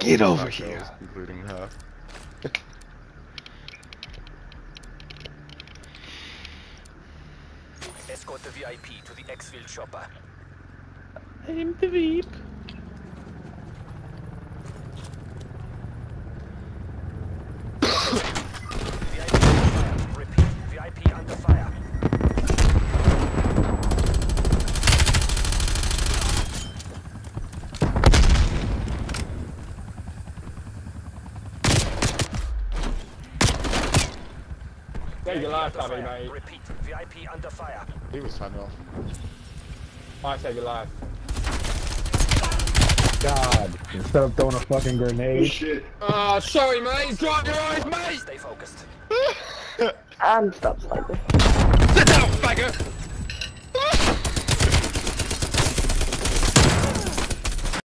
Get over here. shells, Including half. Escort the VIP to the exfil chopper. I'm the Veep. VIP under fire. Repeat, VIP under fire. Save your life, Under Tabby, mate. Repeat, VIP under fire. He was signing off. Might save your life. God, instead of throwing a fucking grenade. Oh, shit. Oh, sorry, mate. Drop your eyes, mate. Stay focused. And stop slightly. Sit down, faggot!